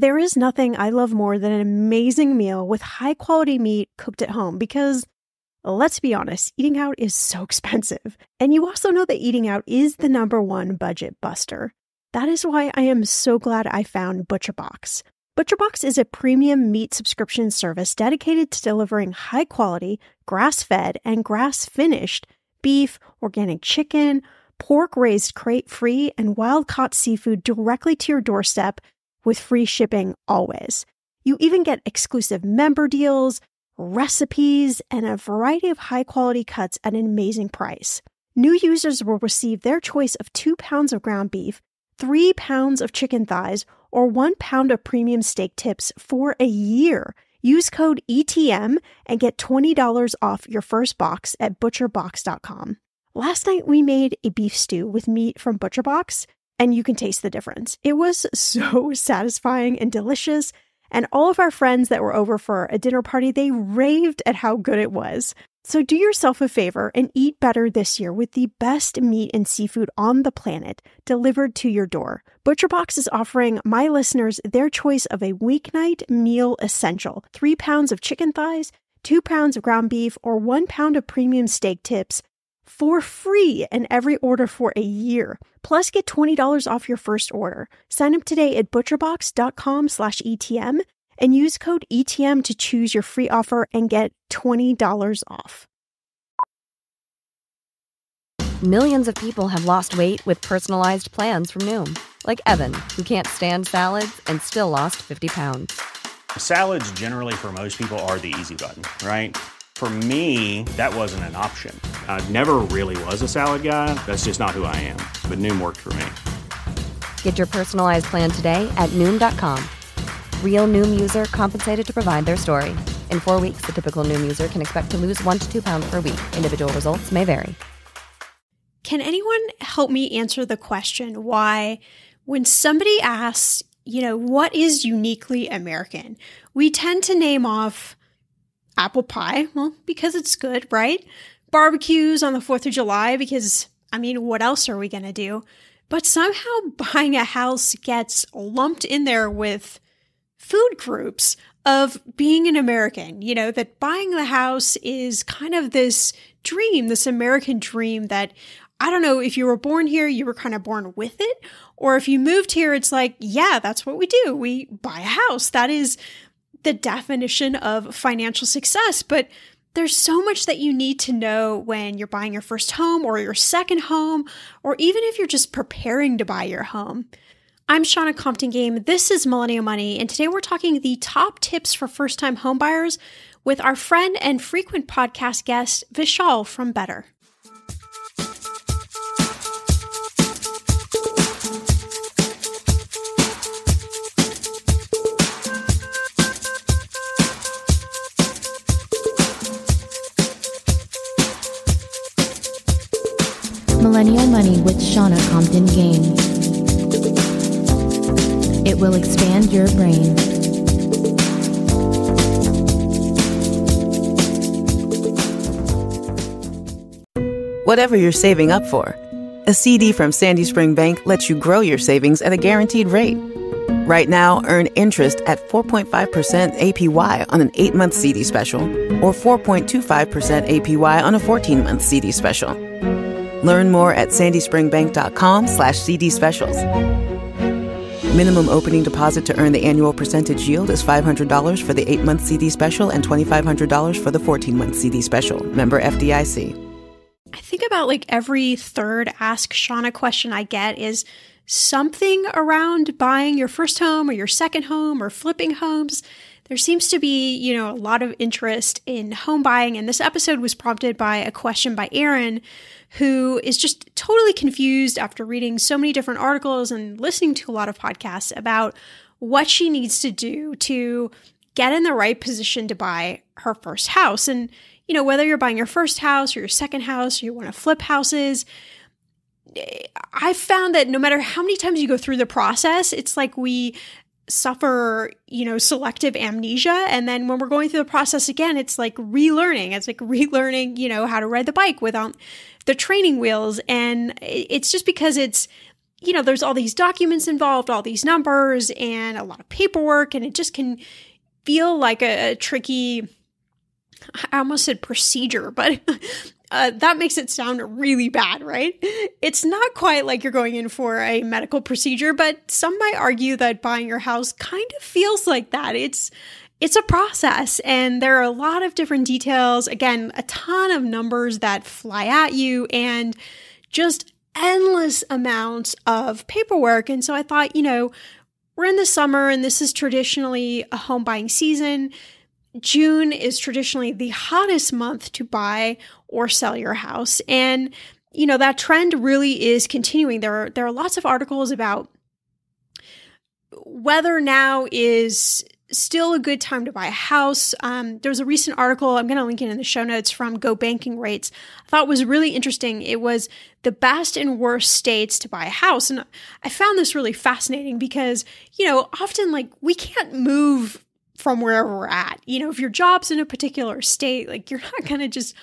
There is nothing I love more than an amazing meal with high quality meat cooked at home because, let's be honest, eating out is so expensive. And you also know that eating out is the number one budget buster. That is why I am so glad I found ButcherBox. ButcherBox is a premium meat subscription service dedicated to delivering high quality, grass fed, and grass finished beef, organic chicken, pork raised crate free, and wild caught seafood directly to your doorstep with free shipping always. You even get exclusive member deals, recipes, and a variety of high quality cuts at an amazing price. New users will receive their choice of two pounds of ground beef, three pounds of chicken thighs, or one pound of premium steak tips for a year. Use code ETM and get $20 off your first box at butcherbox.com. Last night we made a beef stew with meat from ButcherBox and you can taste the difference. It was so satisfying and delicious. And all of our friends that were over for a dinner party, they raved at how good it was. So do yourself a favor and eat better this year with the best meat and seafood on the planet delivered to your door. ButcherBox is offering my listeners their choice of a weeknight meal essential three pounds of chicken thighs, two pounds of ground beef, or one pound of premium steak tips for free in every order for a year. Plus, get $20 off your first order. Sign up today at butcherbox.com slash ETM and use code ETM to choose your free offer and get $20 off. Millions of people have lost weight with personalized plans from Noom, like Evan, who can't stand salads and still lost 50 pounds. Salads, generally, for most people, are the easy button, right? For me, that wasn't an option. I never really was a salad guy. That's just not who I am. But Noom worked for me. Get your personalized plan today at Noom.com. Real Noom user compensated to provide their story. In four weeks, the typical Noom user can expect to lose one to two pounds per week. Individual results may vary. Can anyone help me answer the question why, when somebody asks, you know, what is uniquely American, we tend to name off apple pie, well, because it's good, right? Barbecues on the 4th of July, because, I mean, what else are we going to do? But somehow buying a house gets lumped in there with food groups of being an American. You know, that buying the house is kind of this dream, this American dream that I don't know if you were born here, you were kind of born with it, or if you moved here, it's like, yeah, that's what we do. We buy a house. That is the definition of financial success. But there's so much that you need to know when you're buying your first home or your second home, or even if you're just preparing to buy your home. I'm Shannah Compton Game. This is Millennial Money, and today we're talking the top tips for first time homebuyers with our friend and frequent podcast guest, Vishal from Better. Millennial Money with Shannah Compton Game. It will expand your brain. Whatever you're saving up for, a CD from Sandy Spring Bank lets you grow your savings at a guaranteed rate. Right now, earn interest at 4.5% APY on an 8 month CD special or 4.25% APY on a 14 month CD special. Learn more at sandyspringbank.com slash CD specials. Minimum opening deposit to earn the annual percentage yield is $500 for the 8-month CD special and $2,500 for the 14-month CD special. Member FDIC. I think about like every third Ask Shannah question I get is something around buying your first home or your second home or flipping homes. There seems to be, you know, a lot of interest in home buying, and this episode was prompted by a question by Aaron, who is just totally confused after reading so many different articles and listening to a lot of podcasts about what she needs to do to get in the right position to buy her first house. And, you know, whether you're buying your first house or your second house or you want to flip houses, eh, I've found that no matter how many times you go through the process, it's like we suffer, you know, selective amnesia. And then when we're going through the process again, it's like relearning. It's like relearning, you know, how to ride the bike without the training wheels. And it's just because it's, you know, there's all these documents involved, all these numbers, and a lot of paperwork, and it just can feel like a, a tricky. I almost said procedure, but uh, that makes it sound really bad, right? It's not quite like you're going in for a medical procedure, but some might argue that buying your house kind of feels like that. It's it's a process and there are a lot of different details. Again, a ton of numbers that fly at you and just endless amounts of paperwork. And so I thought, you know, we're in the summer and this is traditionally a home buying season. June is traditionally the hottest month to buy or sell your house. And, you know, that trend really is continuing. There are, there are lots of articles about whether now is still a good time to buy a house. Um, there was a recent article, I'm going to link it in the show notes from Go Banking Rates. I thought was really interesting. It was the best and worst states to buy a house. And I found this really fascinating because, you know, often like we can't move from wherever we're at. You know, if your job's in a particular state, like you're not going to just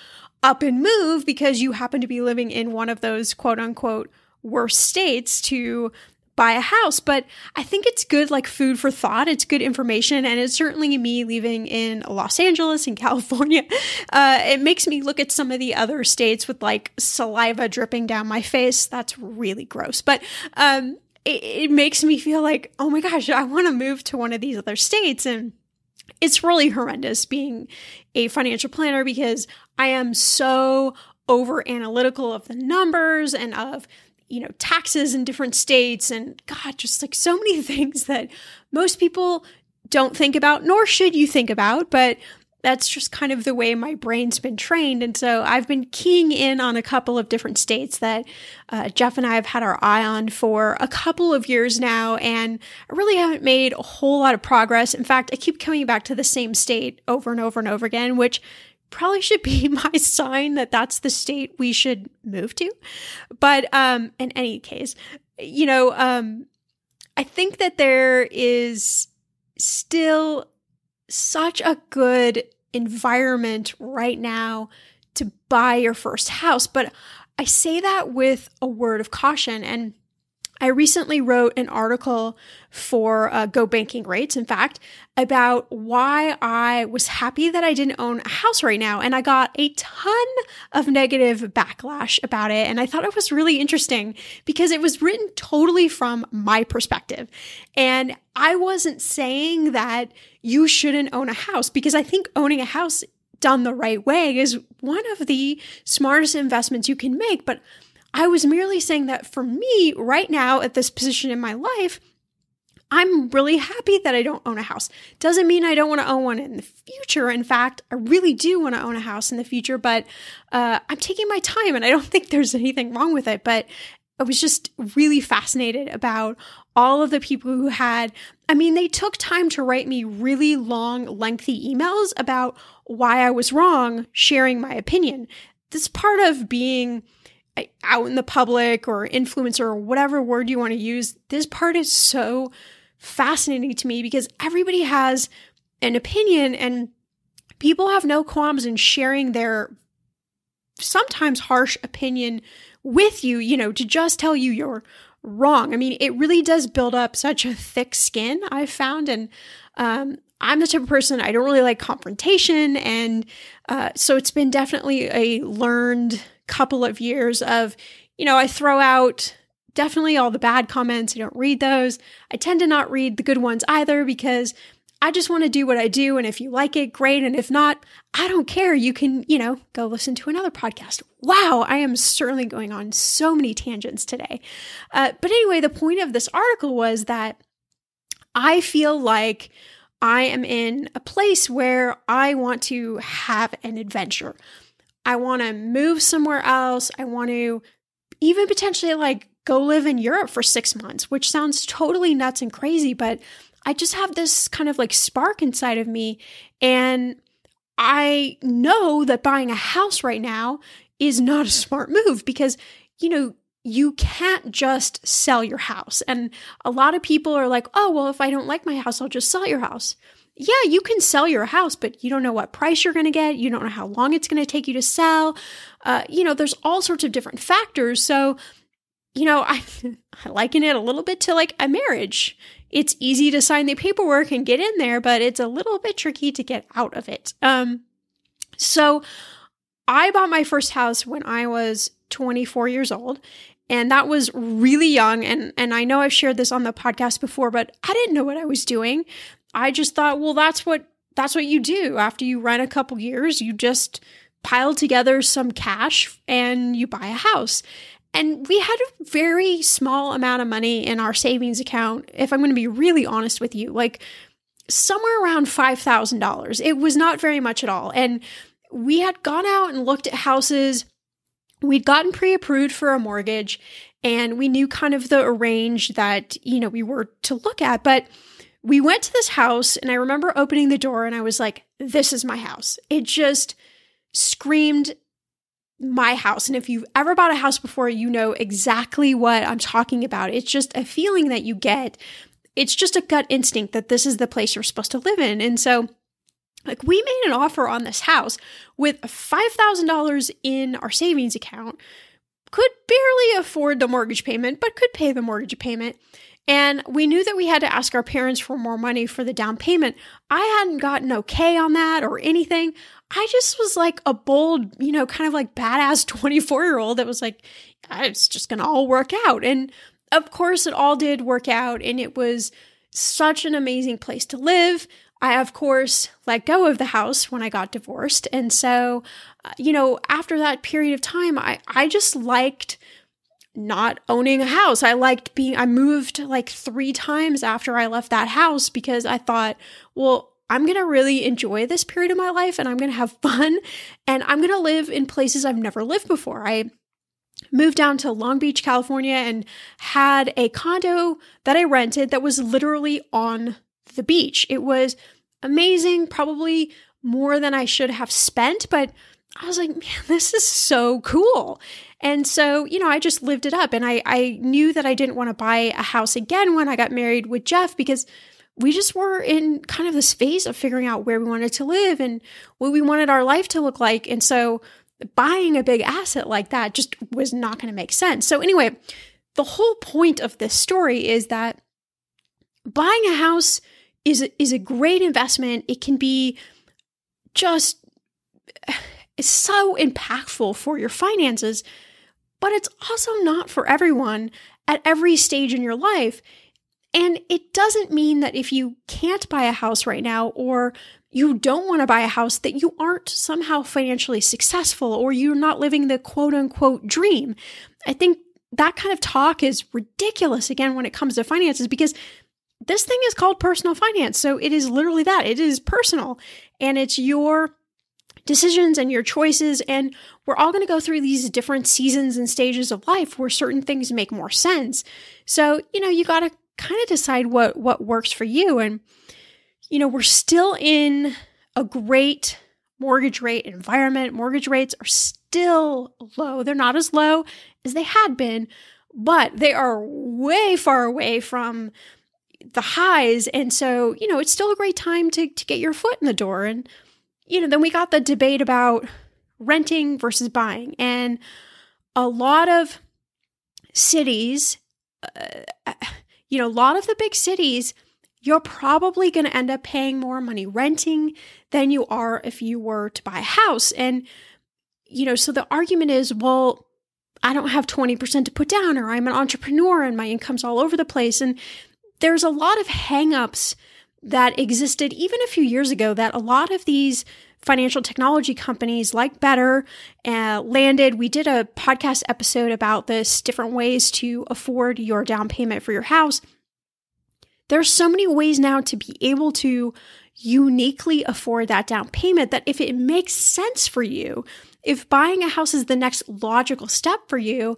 up and move because you happen to be living in one of those quote unquote worst states to buy a house. But I think it's good, like food for thought. It's good information. And it's certainly me living in Los Angeles in California. Uh, it makes me look at some of the other states with like saliva dripping down my face. That's really gross. But, um, it, it makes me feel like, oh my gosh, I want to move to one of these other states. And it's really horrendous being a financial planner because I am so over analytical of the numbers and of you know taxes in different states and god just like so many things that most people don't think about nor should you think about but that's just kind of the way my brain's been trained. And so I've been keying in on a couple of different states that uh, Jeff and I have had our eye on for a couple of years now. And I really haven't made a whole lot of progress. In fact, I keep coming back to the same state over and over and over again, which probably should be my sign that that's the state we should move to. But um, in any case, you know, um, I think that there is still such a good environment right now to buy your first house. But I say that with a word of caution. And I recently wrote an article for uh, Go Banking Rates, in fact, about why I was happy that I didn't own a house right now. And I got a ton of negative backlash about it. And I thought it was really interesting because it was written totally from my perspective. And I wasn't saying that you shouldn't own a house because I think owning a house done the right way is one of the smartest investments you can make. But I was merely saying that for me, right now, at this position in my life, I'm really happy that I don't own a house. Doesn't mean I don't want to own one in the future. In fact, I really do want to own a house in the future, but uh, I'm taking my time and I don't think there's anything wrong with it. But I was just really fascinated about all of the people who had, I mean, they took time to write me really long, lengthy emails about why I was wrong, sharing my opinion. This part of being out in the public or influencer or whatever word you want to use, this part is so fascinating to me because everybody has an opinion and people have no qualms in sharing their sometimes harsh opinion with you, you know, to just tell you you're wrong. I mean, it really does build up such a thick skin, I've found. And um, I'm the type of person, I don't really like confrontation. And uh, so it's been definitely a learned couple of years of, you know, I throw out definitely all the bad comments. I don't read those. I tend to not read the good ones either because I just want to do what I do. And if you like it, great. And if not, I don't care. You can, you know, go listen to another podcast. Wow, I am certainly going on so many tangents today. Uh, but anyway, the point of this article was that I feel like I am in a place where I want to have an adventure. I want to move somewhere else. I want to even potentially like go live in Europe for six months, which sounds totally nuts and crazy, but I just have this kind of like spark inside of me. And I know that buying a house right now is not a smart move because, you know, you can't just sell your house. And a lot of people are like, oh, well, if I don't like my house, I'll just sell your house yeah, you can sell your house, but you don't know what price you're going to get. You don't know how long it's going to take you to sell. Uh, you know, there's all sorts of different factors. So, you know, I, I liken it a little bit to like a marriage. It's easy to sign the paperwork and get in there, but it's a little bit tricky to get out of it. Um, so I bought my first house when I was 24 years old. And that was really young. And, and I know I've shared this on the podcast before, but I didn't know what I was doing. I just thought, well, that's what that's what you do after you run a couple years. You just pile together some cash and you buy a house. And we had a very small amount of money in our savings account, if I'm going to be really honest with you, like somewhere around $5,000. It was not very much at all. And we had gone out and looked at houses. We'd gotten pre approved for a mortgage and we knew kind of the range that, you know, we were to look at. But we went to this house and I remember opening the door and I was like, this is my house. It just screamed my house. And if you've ever bought a house before, you know exactly what I'm talking about. It's just a feeling that you get. It's just a gut instinct that this is the place you're supposed to live in. And so, like, we made an offer on this house with $5,000 in our savings account, could barely afford the mortgage payment, but could pay the mortgage payment. And we knew that we had to ask our parents for more money for the down payment. I hadn't gotten okay on that or anything. I just was like a bold, you know, kind of like badass 24 year old that was like, it's just going to all work out. And of course, it all did work out. And it was such an amazing place to live. I, of course, let go of the house when I got divorced. And so, uh, you know, after that period of time, I, I just liked not owning a house. I liked being, I moved like three times after I left that house because I thought, well, I'm going to really enjoy this period of my life and I'm going to have fun and I'm going to live in places I've never lived before. I moved down to Long Beach, California and had a condo that I rented that was literally on the beach. It was amazing, probably more than I should have spent, but I was like, man, this is so cool. And so, you know, I just lived it up. And I, I knew that I didn't want to buy a house again when I got married with Jeff because we just were in kind of this phase of figuring out where we wanted to live and what we wanted our life to look like. And so buying a big asset like that just was not going to make sense. So, anyway, the whole point of this story is that buying a house is is a great investment. It can be just so impactful for your finances but it's also not for everyone at every stage in your life. And it doesn't mean that if you can't buy a house right now or you don't want to buy a house that you aren't somehow financially successful or you're not living the quote unquote dream. I think that kind of talk is ridiculous again when it comes to finances because this thing is called personal finance. So it is literally that. It is personal and it's your decisions and your choices. And we're all going to go through these different seasons and stages of life where certain things make more sense. So, you know, you got to kind of decide what what works for you and you know, we're still in a great mortgage rate environment. Mortgage rates are still low. They're not as low as they had been, but they are way far away from the highs. And so, you know, it's still a great time to, to get your foot in the door. And you know, then we got the debate about renting versus buying. And a lot of cities, uh, you know, a lot of the big cities, you're probably going to end up paying more money renting than you are if you were to buy a house. And, you know, so the argument is, well, I don't have 20% to put down, or I'm an entrepreneur and my income's all over the place. And there's a lot of hangups that existed even a few years ago that a lot of these financial technology companies like Better uh, landed. We did a podcast episode about this different ways to afford your down payment for your house. There's so many ways now to be able to uniquely afford that down payment that if it makes sense for you, if buying a house is the next logical step for you,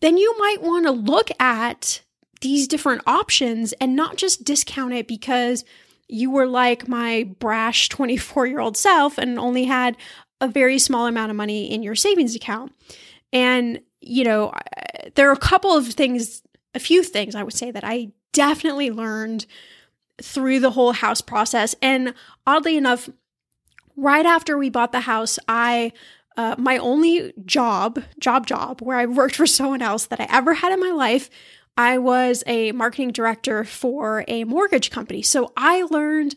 then you might want to look at these different options and not just discount it because you were like my brash 24 year old self and only had a very small amount of money in your savings account. And, you know, there are a couple of things, a few things I would say that I definitely learned through the whole house process. And oddly enough, right after we bought the house, I uh, my only job, job, job, where I worked for someone else that I ever had in my life. I was a marketing director for a mortgage company. So I learned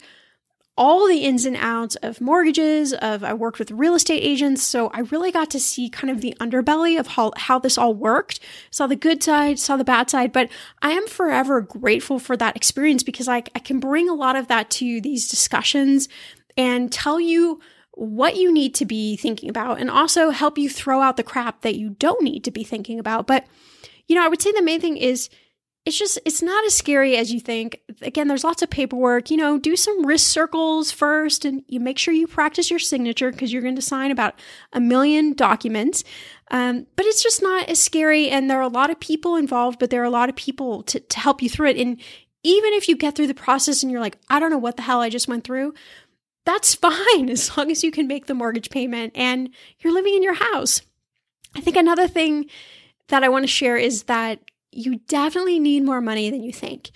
all the ins and outs of mortgages of i worked with real estate agents. So i really got to see kind of the underbelly of how, how this all worked. Saw the good side saw the bad side but i am forever grateful for that experience because I, I can bring a lot of that to these discussions and tell you what you need to be thinking about and also help you throw out the crap that you don't need to be thinking about. But you know i would say the main thing is it's just it's not as scary as you think. Again there's lots of paperwork. You know do some wrist circles first and you make sure you practice your signature because you're going to sign about a million documents. Um, but it's just not as scary and there are a lot of people involved but there are a lot of people to, to help you through it. And even if you get through the process and you're like i don't know what the hell i just went through that's fine as long as you can make the mortgage payment and you're living in your house. I think another thing that i want to share is that you definitely need more money than you think.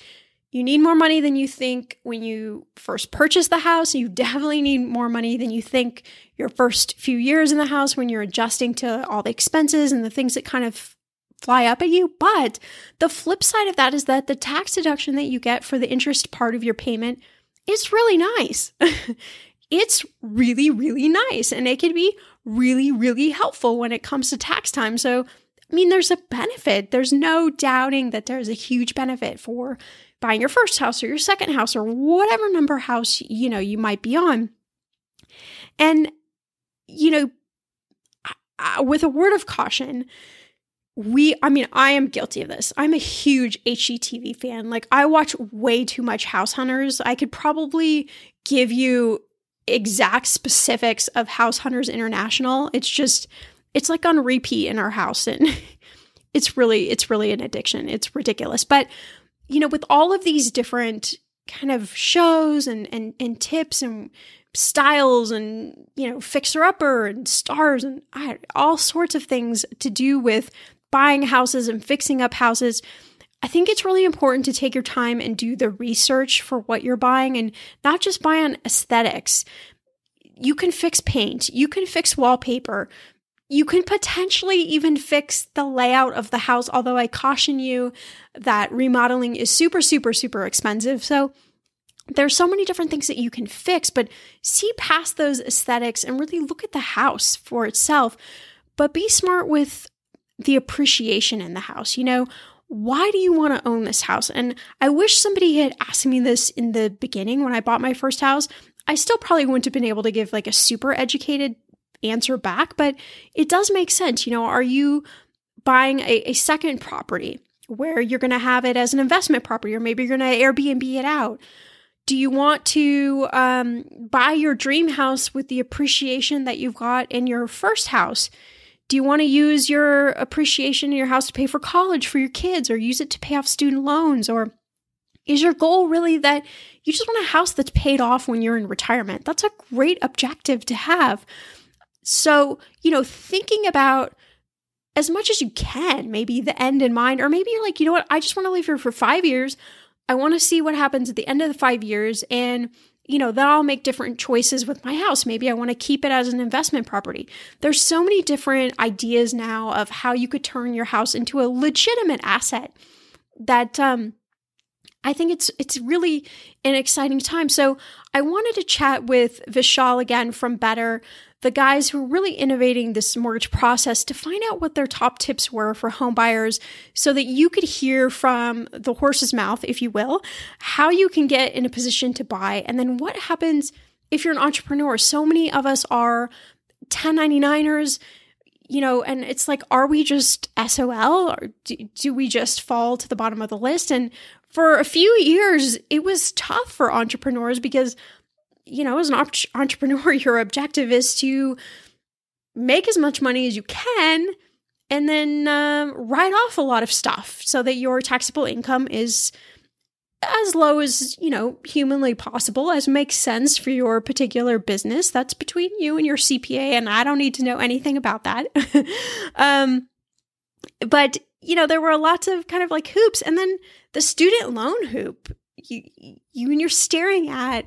You need more money than you think when you first purchase the house. You definitely need more money than you think your first few years in the house when you're adjusting to all the expenses and the things that kind of fly up at you. But the flip side of that is that the tax deduction that you get for the interest part of your payment is really nice. it's really, really nice. And it can be really, really helpful when it comes to tax time. So I mean, there's a benefit. There's no doubting that there's a huge benefit for buying your first house or your second house or whatever number house, you know, you might be on. And, you know, with a word of caution, we, I mean, I am guilty of this. I'm a huge HGTV fan. Like, I watch way too much House Hunters. I could probably give you exact specifics of House Hunters International. It's just, it's like on repeat in our house and it's really it's really an addiction. It's ridiculous. But you know with all of these different kind of shows and and, and tips and styles and you know fixer upper and stars and I, all sorts of things to do with buying houses and fixing up houses I think it's really important to take your time and do the research for what you're buying and not just buy on aesthetics. You can fix paint, you can fix wallpaper, you can potentially even fix the layout of the house, although I caution you that remodeling is super, super, super expensive. So there's so many different things that you can fix, but see past those aesthetics and really look at the house for itself. But be smart with the appreciation in the house. You know, why do you want to own this house? And I wish somebody had asked me this in the beginning when I bought my first house. I still probably wouldn't have been able to give like a super educated answer back, but it does make sense. You know, are you buying a, a second property where you're going to have it as an investment property, or maybe you're going to Airbnb it out? Do you want to um, buy your dream house with the appreciation that you've got in your first house? Do you want to use your appreciation in your house to pay for college for your kids or use it to pay off student loans? Or is your goal really that you just want a house that's paid off when you're in retirement? That's a great objective to have. So, you know, thinking about as much as you can, maybe the end in mind, or maybe you're like, you know what, I just want to live here for five years. I want to see what happens at the end of the five years. And, you know, then I'll make different choices with my house. Maybe I want to keep it as an investment property. There's so many different ideas now of how you could turn your house into a legitimate asset that, um, I think it's it's really an exciting time. So I wanted to chat with Vishal again from Better the guys who are really innovating this mortgage process to find out what their top tips were for home buyers so that you could hear from the horse's mouth, if you will, how you can get in a position to buy. And then what happens if you're an entrepreneur? So many of us are 1099ers you know, and it's like, are we just SOL or do, do, we just fall to the bottom of the list? And for a few years, it was tough for entrepreneurs because you know, as an op- entrepreneur, your objective is to make as much money as you can and then uh, write off a lot of stuff so that your taxable income is as low as you know humanly possible as makes sense for your particular business. That's between you and your cpa and i don't need to know anything about that. Um, but you know there were lots of kind of like hoops and then the student loan hoop. You you when you're staring at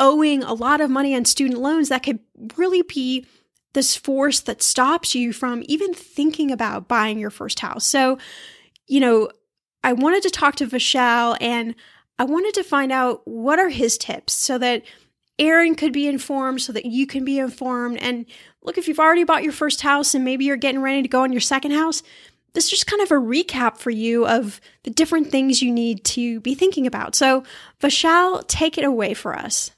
owing a lot of money on student loans that could really be this force that stops you from even thinking about buying your first house. So, you know, I wanted to talk to Vishal and I wanted to find out what are his tips so that Aaron could be informed, so that you can be informed. And look, if you've already bought your first house and maybe you're getting ready to go on your second house, this is just kind of a recap for you of the different things you need to be thinking about. So, Vishal, take it away for us.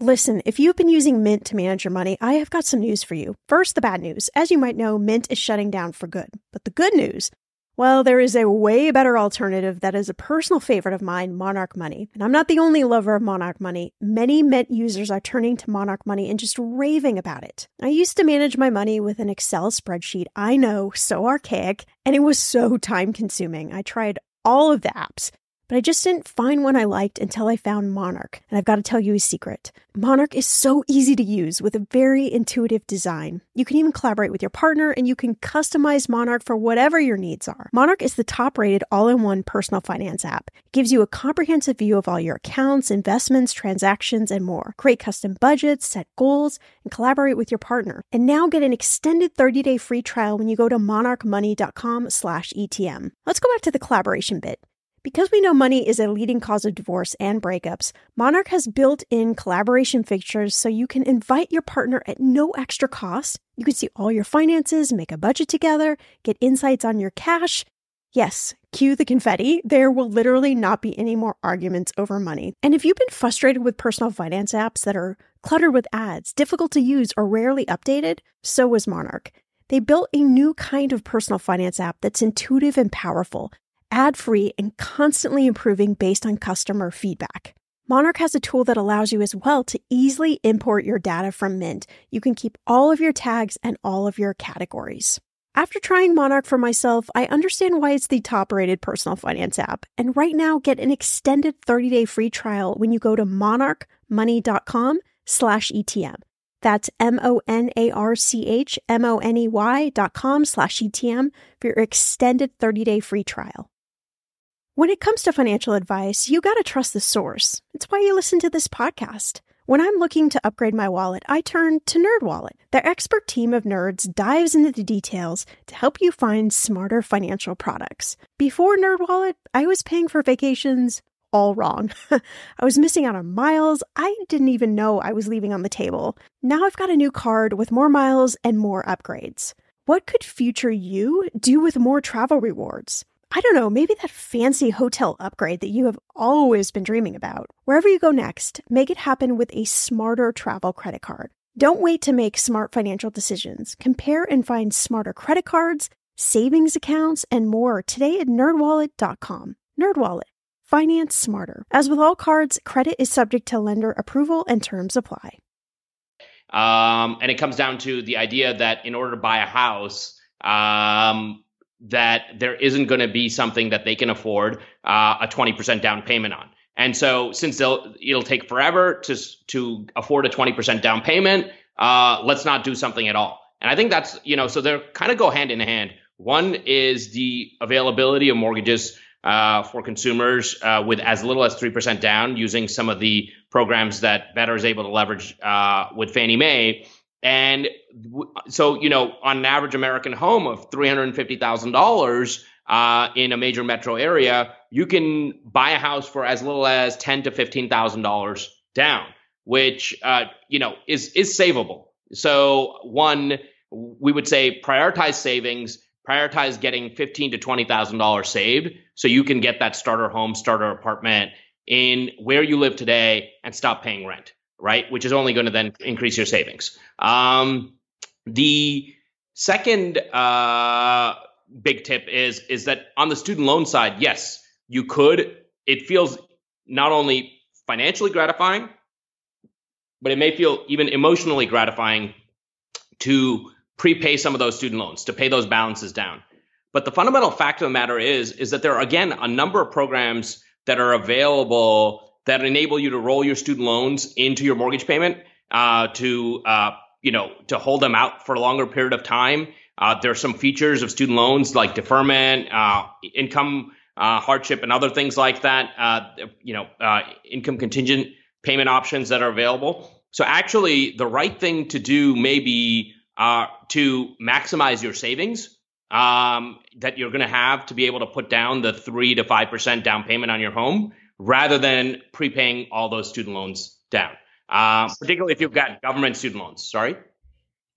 Listen, if you've been using Mint to manage your money, I have got some news for you. First, the bad news. As you might know, Mint is shutting down for good. But the good news well, there is a way better alternative that is a personal favorite of mine, Monarch Money. And I'm not the only lover of Monarch Money. Many Mint users are turning to Monarch Money and just raving about it. I used to manage my money with an Excel spreadsheet. I know, so archaic, and it was so time consuming. I tried all of the apps but I just didn't find one I liked until I found Monarch. And I've got to tell you a secret Monarch is so easy to use with a very intuitive design. You can even collaborate with your partner and you can customize Monarch for whatever your needs are. Monarch is the top rated all in one personal finance app. It gives you a comprehensive view of all your accounts, investments, transactions, and more. Create custom budgets, set goals, and collaborate with your partner. And now get an extended 30 day free trial when you go to monarchmoney.com slash ETM. Let's go back to the collaboration bit. Because we know money is a leading cause of divorce and breakups, Monarch has built in collaboration features so you can invite your partner at no extra cost. You can see all your finances, make a budget together, get insights on your cash. Yes, cue the confetti. There will literally not be any more arguments over money. And if you've been frustrated with personal finance apps that are cluttered with ads, difficult to use, or rarely updated, so was Monarch. They built a new kind of personal finance app that's intuitive and powerful ad free, and constantly improving based on customer feedback. Monarch has a tool that allows you as well to easily import your data from Mint. You can keep all of your tags and all of your categories. After trying Monarch for myself, I understand why it's the top rated personal finance app. And right now, get an extended 30 day free trial when you go to monarchmoney.com slash ETM. That's M O N A R C H M O N E Y dot com slash ETM for your extended 30 day free trial. When it comes to financial advice, you got to trust the source. It's why you listen to this podcast. When I'm looking to upgrade my wallet, I turn to NerdWallet. Their expert team of nerds dives into the details to help you find smarter financial products. Before NerdWallet, I was paying for vacations all wrong. I was missing out on miles I didn't even know I was leaving on the table. Now I've got a new card with more miles and more upgrades. What could future you do with more travel rewards? I don't know, maybe that fancy hotel upgrade that you have always been dreaming about. Wherever you go next, make it happen with a smarter travel credit card. Don't wait to make smart financial decisions. Compare and find smarter credit cards, savings accounts, and more today at nerdwallet.com. Nerdwallet. Finance smarter. As with all cards, credit is subject to lender approval and terms apply. Um, and it comes down to the idea that in order to buy a house, um, that there isn't going to be something that they can afford uh, a 20% down payment on. And so since they'll, it'll take forever to, to afford a 20% down payment, uh, let's not do something at all. And I think that's, you know, so they're kind of go hand in hand. One is the availability of mortgages uh, for consumers uh, with as little as 3% down using some of the programs that Better is able to leverage uh, with Fannie Mae. And so, you know, on an average American home of $350,000 uh, in a major metro area, you can buy a house for as little as ten to $15,000 down, which, uh, you know, is, is savable. So one, we would say prioritize savings, prioritize getting fifteen to $20,000 saved so you can get that starter home, starter apartment in where you live today and stop paying rent right? Which is only going to then increase your savings. Um, the second uh, big tip is is that on the student loan side, yes, you could. It feels not only financially gratifying, but it may feel even emotionally gratifying to prepay some of those student loans to pay those balances down. But the fundamental fact of the matter is is that there are again a number of programs that are available that enable you to roll your student loans into your mortgage payment uh, to uh, you know to hold them out for a longer period of time. Uh, there are some features of student loans like deferment, uh, income uh, hardship, and other things like that. Uh, you know, income contingent payment options that are available. So actually, the right thing to do may be uh, to maximize your savings um, that you're going to have to be able to put down the three to five percent down payment on your home, rather than prepaying all those student loans down. Uh, particularly if you've got government student loans. Sorry.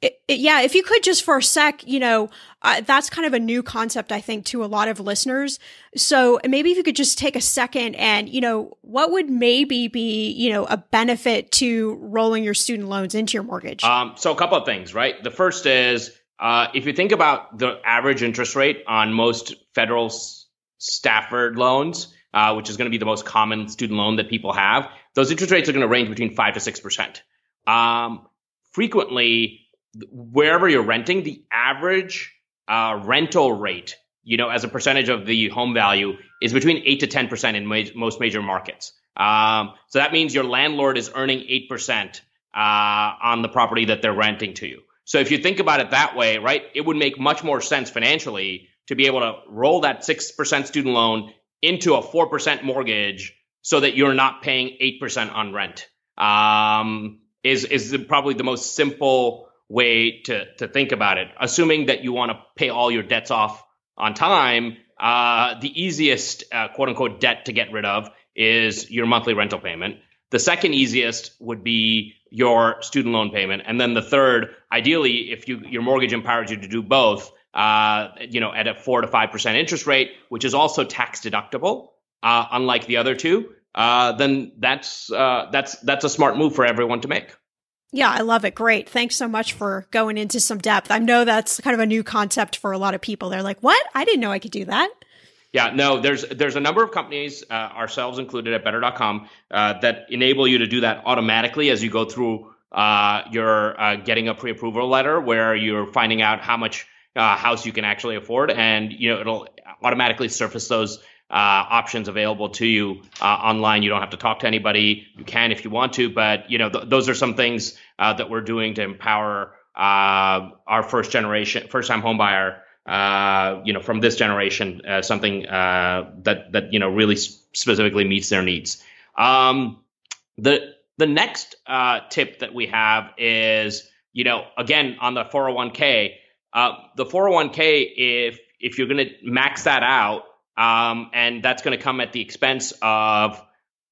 It, it, yeah, if you could just for a sec, you know, uh, that's kind of a new concept, I think, to a lot of listeners. So maybe if you could just take a second and, you know, what would maybe be, you know, a benefit to rolling your student loans into your mortgage? Um, so a couple of things, right? The first is uh, if you think about the average interest rate on most federal Stafford loans, uh, which is going to be the most common student loan that people have, those interest rates are going to range between five to six percent. Um, frequently, wherever you're renting, the average uh, rental rate, you know, as a percentage of the home value, is between eight to ten percent in ma- most major markets. Um, so that means your landlord is earning eight percent uh, on the property that they're renting to you. So if you think about it that way, right, it would make much more sense financially to be able to roll that six percent student loan into a four percent mortgage, so that you're not paying eight percent on rent. Um, is is probably the most simple way to to think about it. Assuming that you want to pay all your debts off on time, uh, the easiest uh, quote unquote debt to get rid of is your monthly rental payment. The second easiest would be your student loan payment, and then the third, ideally, if you your mortgage empowers you to do both, uh, you know, at a four to five percent interest rate, which is also tax deductible, uh, unlike the other two, uh, then that's uh, that's that's a smart move for everyone to make. Yeah, I love it. Great. Thanks so much for going into some depth. I know that's kind of a new concept for a lot of people. They're like, "What? I didn't know I could do that." Yeah, no, there's there's a number of companies, uh, ourselves included at Better.com, uh, that enable you to do that automatically as you go through uh, your uh, getting a pre-approval letter, where you're finding out how much uh, house you can actually afford, and you know it'll automatically surface those uh, options available to you uh, online. You don't have to talk to anybody. You can if you want to, but you know th- those are some things uh, that we're doing to empower uh, our first generation, first time home buyer. Uh, you know, from this generation, uh, something that that you know really specifically meets their needs. Um, the the next tip that we have is, you know, again on the 401k. the 401k, if if you're going to max that out, um, and that's going to come at the expense of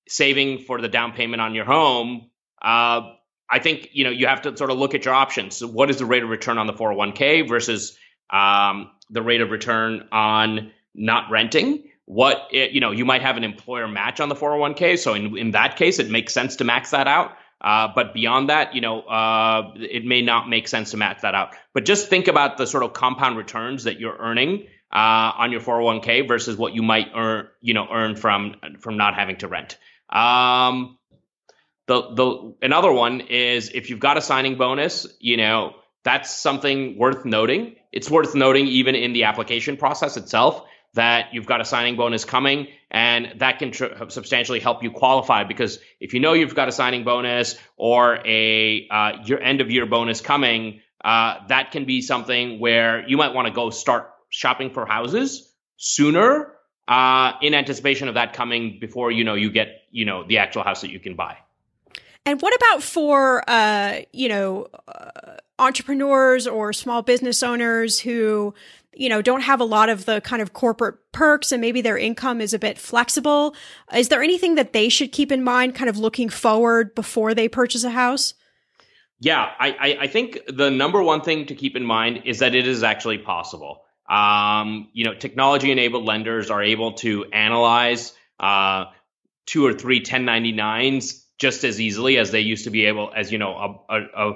saving for the down payment on your home. Uh, I think you know you have to sort of look at your options. So what is the rate of return on the 401k versus um, the rate of return on not renting? What it, you know, you might have an employer match on the 401k, so in in that case, it makes sense to max that out. Uh, but beyond that, you know, uh, it may not make sense to max that out. But just think about the sort of compound returns that you're earning uh, on your 401k versus what you might earn, you know, earn from from not having to rent. Um, the the another one is if you've got a signing bonus, you know, that's something worth noting. It's worth noting even in the application process itself that you've got a signing bonus coming and that can tr- substantially help you qualify because if you know you've got a signing bonus or a uh, your end of year bonus coming uh, that can be something where you might want to go start shopping for houses sooner uh, in anticipation of that coming before you know you get you know the actual house that you can buy. And what about for uh, you know uh, entrepreneurs or small business owners who you know don't have a lot of the kind of corporate perks and maybe their income is a bit flexible? Is there anything that they should keep in mind, kind of looking forward before they purchase a house? Yeah, I, I think the number one thing to keep in mind is that it is actually possible. Um, you know, technology enabled lenders are able to analyze uh, two or three 1099s just as easily as they used to be able, as you know, a, a,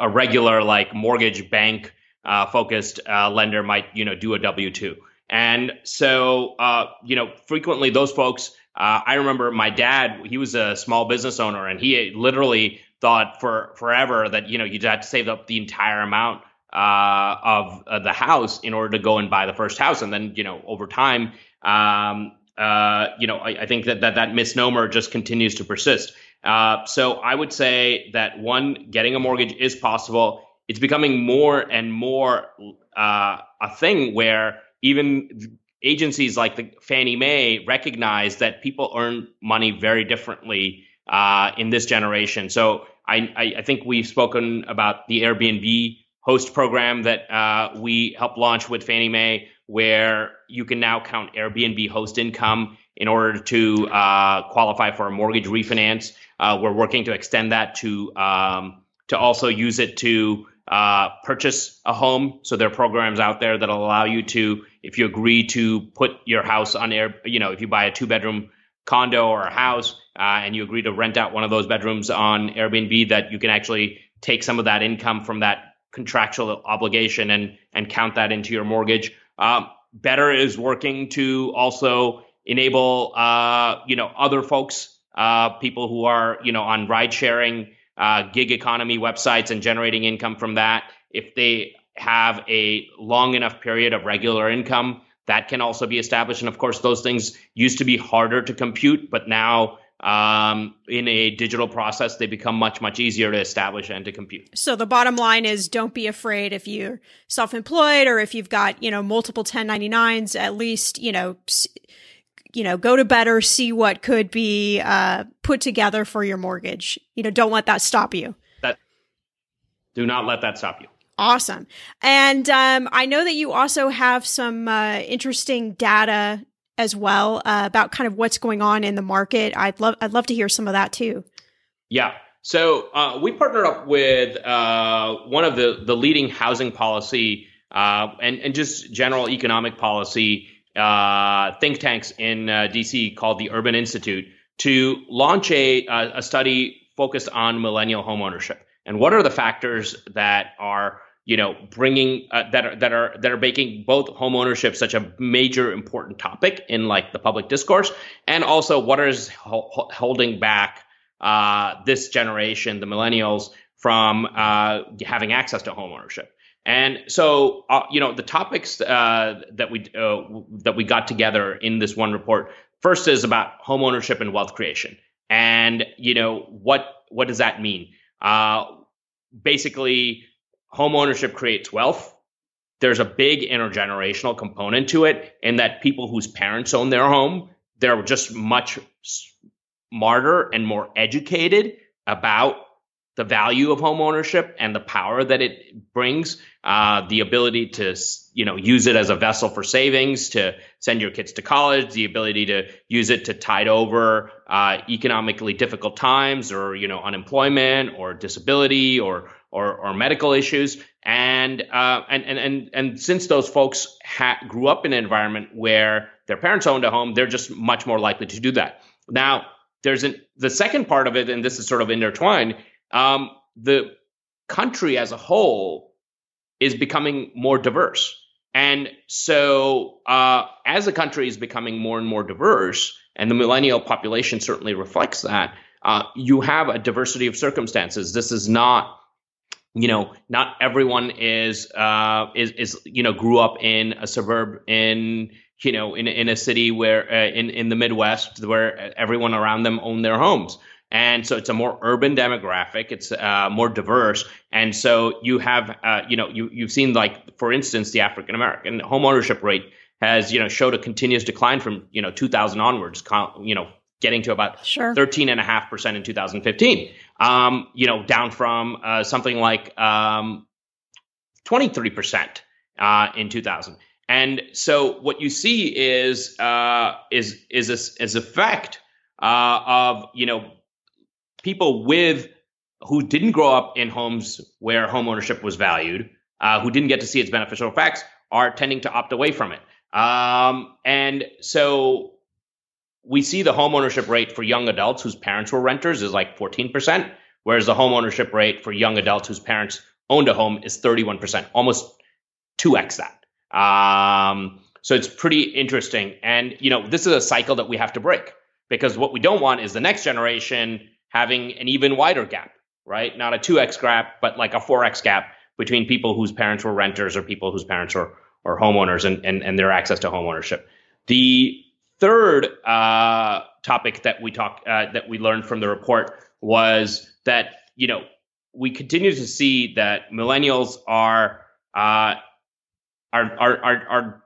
a, regular like mortgage bank uh, focused uh, lender might, you know, do a W two. And so, uh, you know, frequently those folks. Uh, I remember my dad; he was a small business owner, and he literally thought for forever that you know you'd have to save up the entire amount uh, of uh, the house in order to go and buy the first house, and then you know over time, um, uh, you know I, I, think that, that that misnomer just continues to persist. Uh, so I would say that one, getting a mortgage is possible. It's becoming more and more uh, a thing where even agencies like the Fannie Mae recognize that people earn money very differently uh, in this generation. So I, I, I think we've spoken about the Airbnb host program that uh, we helped launch with Fannie Mae, where you can now count Airbnb host income in order to uh, qualify for a mortgage refinance. Uh, we're working to extend that to um, to also use it to uh, purchase a home. So there are programs out there that allow you to, if you agree to put your house on air, you know, if you buy a two bedroom condo or a house uh, and you agree to rent out one of those bedrooms on Airbnb, that you can actually take some of that income from that contractual obligation and and count that into your mortgage. Um, Better is working to also enable, uh, you know, other folks, uh, people who are, you know, on ride sharing uh, gig economy websites and generating income from that. If they have a long enough period of regular income, that can also be established. And of course, those things used to be harder to compute, but now um, in a digital process, they become much, much easier to establish and to compute. So the bottom line is don't be afraid if you're self-employed or if you've got, you know, multiple 1099s, at least, you know, you know, go to better, see what could be uh, put together for your mortgage. You know, don't let that stop you. That do not let that stop you. Awesome. And um, I know that you also have some uh, interesting data as well uh, about kind of what's going on in the market. I'd love I'd love to hear some of that too. Yeah. So uh, we partnered up with uh, one of the the leading housing policy uh, and and just general economic policy uh, think tanks in uh, DC called the Urban Institute to launch a, a study focused on millennial homeownership and what are the factors that are you know bringing uh, that are that are that are making both homeownership such a major important topic in like the public discourse and also what is ho- holding back uh, this generation the millennials from uh, having access to homeownership and so, uh, you know, the topics uh, that we uh, that we got together in this one report first is about home ownership and wealth creation, and you know what what does that mean? Basically, home ownership creates wealth. There's a big intergenerational component to it, in that people whose parents own their home, they're just much smarter and more educated about the value of home ownership and the power that it brings, uh, the ability to you know use it as a vessel for savings, to send your kids to college, the ability to use it to tide over uh, economically difficult times, or you know unemployment, or disability, or or, or medical issues, and, uh, and and and and since those folks ha- grew up in an environment where their parents owned a home, they're just much more likely to do that. Now, there's an, the second part of it, and this is sort of intertwined um, the country as a whole is becoming more diverse. And so, uh, as the country is becoming more and more diverse, and the millennial population certainly reflects that, uh, you have a diversity of circumstances. This is not, you know, not everyone is uh, is is you know grew up in a suburb in you know in in a city where uh, in in the Midwest where everyone around them own their homes. And so it's a more urban demographic. It's uh, more diverse. And so you have, uh, you know, you, you've seen like, for instance, the African American home ownership rate has, you know, showed a continuous decline from, you know, 2000 onwards, you know, getting to about sure. 13.5% in 2015, um, you know, down from uh, something like um, 23% uh, in 2000. And so what you see is uh, is is this is effect uh, of you know people with who didn't grow up in homes where homeownership was valued, uh, who didn't get to see its beneficial effects, are tending to opt away from it. Um, and so we see the homeownership rate for young adults whose parents were renters is like 14%, whereas the homeownership rate for young adults whose parents owned a home is 31%, almost 2x that. Um, so it's pretty interesting. And, you know, this is a cycle that we have to break because what we don't want is the next generation having an even wider gap, right? Not a 2x gap, but like a 4x gap between people whose parents were renters or people whose parents were or homeowners and, and, and their access to homeownership. The third uh, topic that we talk uh, that we learned from the report was that you know we continue to see that millennials are uh, are, are, are, are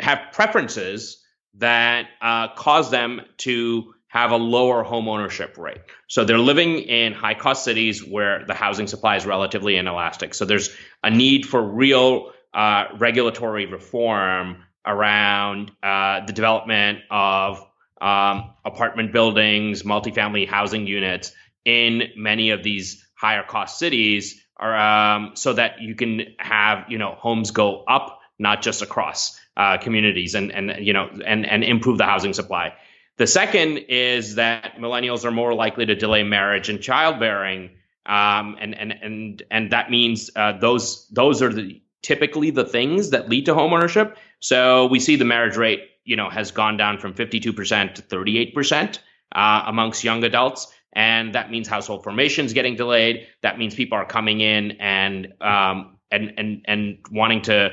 have preferences that uh, cause them to have a lower home ownership rate. So they're living in high cost cities where the housing supply is relatively inelastic. So there's a need for real uh, regulatory reform around uh, the development of um, apartment buildings, multifamily housing units in many of these higher cost cities, are, um, so that you can have you know homes go up, not just across uh, communities, and and you know and and improve the housing supply. The second is that millennials are more likely to delay marriage and childbearing, um, and and and and that means uh, those those are the typically the things that lead to homeownership. So we see the marriage rate, you know, has gone down from 52% to 38% uh, amongst young adults. And that means household formation is getting delayed. That means people are coming in and um, and and and wanting to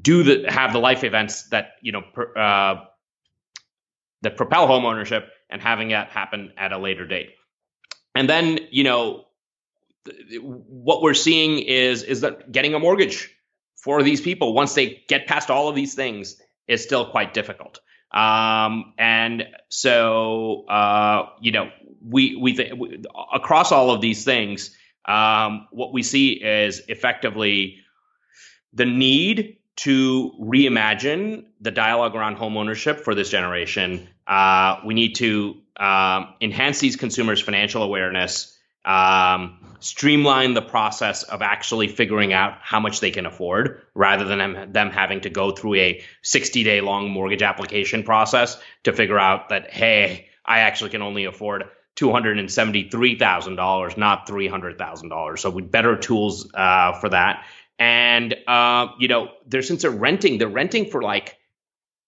do the have the life events that you know per, uh, that propel home ownership and having that happen at a later date. And then you know what we're seeing is is that getting a mortgage for these people once they get past all of these things is still quite difficult. Um, and so, uh, you know, we we, th- we, across all of these things, um, what we see is effectively the need to reimagine the dialogue around homeownership for this generation. Uh, we need to um, enhance these consumers' financial awareness. Um, streamline the process of actually figuring out how much they can afford rather than them, them having to go through a 60 day long mortgage application process to figure out that, hey, I actually can only afford $273,000, not $300,000. So with better tools uh, for that. And, uh, you know, they're, since they're renting, they're renting for like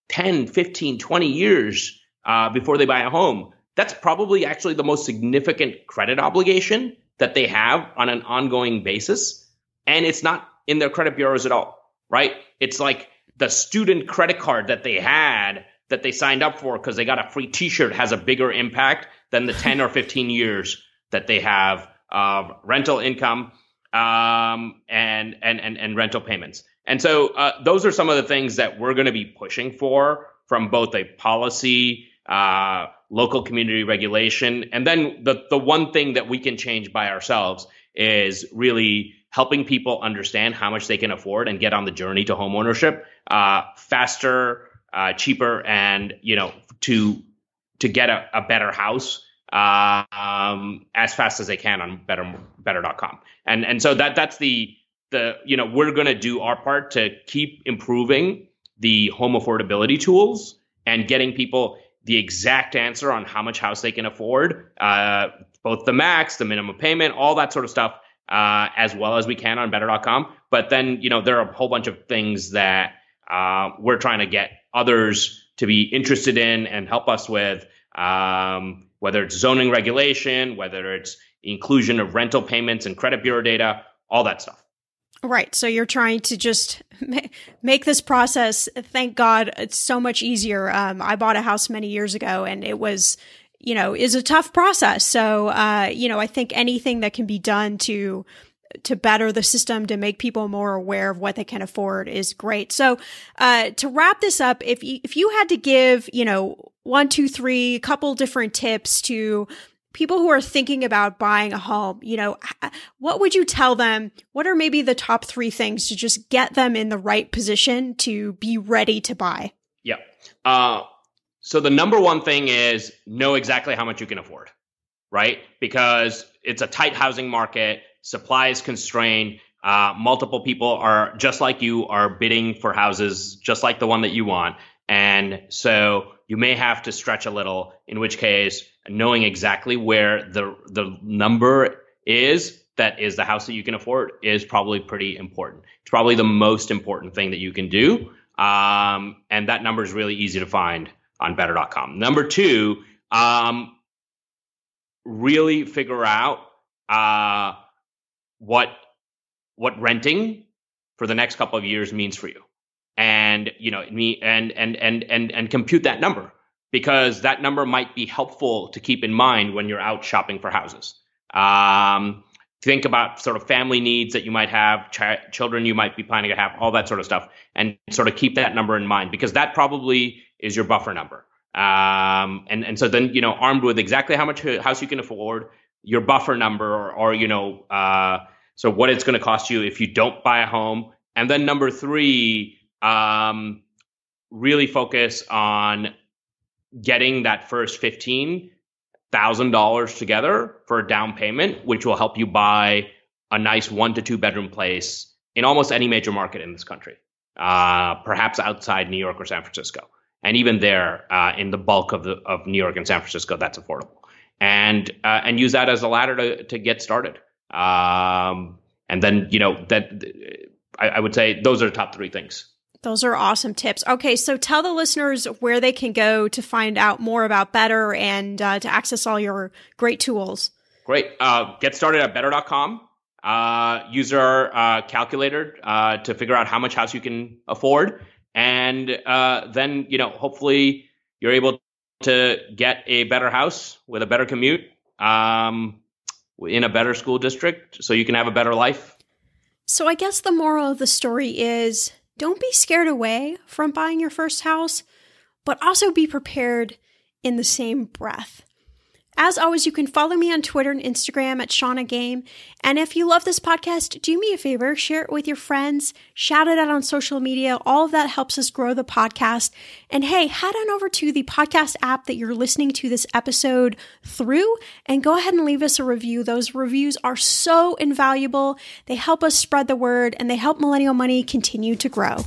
10, 15, 20 years uh, before they buy a home. That's probably actually the most significant credit obligation that they have on an ongoing basis. And it's not in their credit bureaus at all, right? It's like the student credit card that they had that they signed up for because they got a free t-shirt has a bigger impact than the 10 or 15 years that they have of rental income um, and, and, and, and rental payments. And so uh, those are some of the things that we're going to be pushing for from both a policy uh, local community regulation. And then the, the one thing that we can change by ourselves is really helping people understand how much they can afford and get on the journey to home ownership uh, faster, uh, cheaper, and you know to to get a, a better house uh, um, as fast as they can on better better.com. And and so that that's the the you know we're going to do our part to keep improving the home affordability tools and getting people the exact answer on how much house they can afford, uh, both the max, the minimum payment, all that sort of stuff, uh, as well as we can on better.com. But then, you know, there are a whole bunch of things that uh, we're trying to get others to be interested in and help us with, um, whether it's zoning regulation, whether it's inclusion of rental payments and credit bureau data, all that stuff. Right. So you're trying to just make this process, thank God, it's so much easier. Um, I bought a house many years ago and it was, you know, is a tough process. So, uh, you know, I think anything that can be done to, to better the system to make people more aware of what they can afford is great. So, uh, to wrap this up, if you, if you had to give, you know, one, two, three, a couple different tips to people who are thinking about buying a home, you know, what would you tell them? What are maybe the top three things to just get them in the right position to be ready to buy? Yeah. Uh, so the number one thing is know exactly how much you can afford, right? Because it's a tight housing market, supply is constrained. Uh, multiple people are just like you are bidding for houses just like the one that you want. And so you may have to stretch a little, in which case knowing exactly where the the number is that is the house that you can afford is probably pretty important. It's probably the most important thing that you can do. Um, and that number is really easy to find on better.com. Number two, um, really figure out uh, what what renting for the next couple of years means for you and you know me and and and and and compute that number because that number might be helpful to keep in mind when you're out shopping for houses. Um, think about sort of family needs that you might have, ch- children you might be planning to have, all that sort of stuff, and sort of keep that number in mind because that probably is your buffer number. Um, and and so then you know, armed with exactly how much house you can afford, your buffer number, or, or you know, uh, so what it's going to cost you if you don't buy a home, and then number three, um, really focus on getting that first fifteen thousand dollars together for a down payment, which will help you buy a nice one to two bedroom place in almost any major market in this country, uh, perhaps outside New York or San Francisco and even there, uh, in the bulk of the of New York and San Francisco, that's affordable, and uh, and use that as a ladder to to get started. Um, and then you know that I, I would say those are the top three things. Those are awesome tips. Okay, so tell the listeners where they can go to find out more about Better and uh, to access all your great tools. Great. Uh, get started at better.com. Uh, use our uh, calculator uh, to figure out how much house you can afford and uh, then you know hopefully you're able to get a better house with a better commute um, in a better school district so you can have a better life so i guess the moral of the story is don't be scared away from buying your first house but also be prepared in the same breath as always, you can follow me on Twitter and Instagram at Shannah Game. And if you love this podcast, do me a favor, share it with your friends, shout it out on social media. All of that helps us grow the podcast. And hey, head on over to the podcast app that you're listening to this episode through and go ahead and leave us a review. Those reviews are so invaluable. They help us spread the word and they help Millennial Money continue to grow.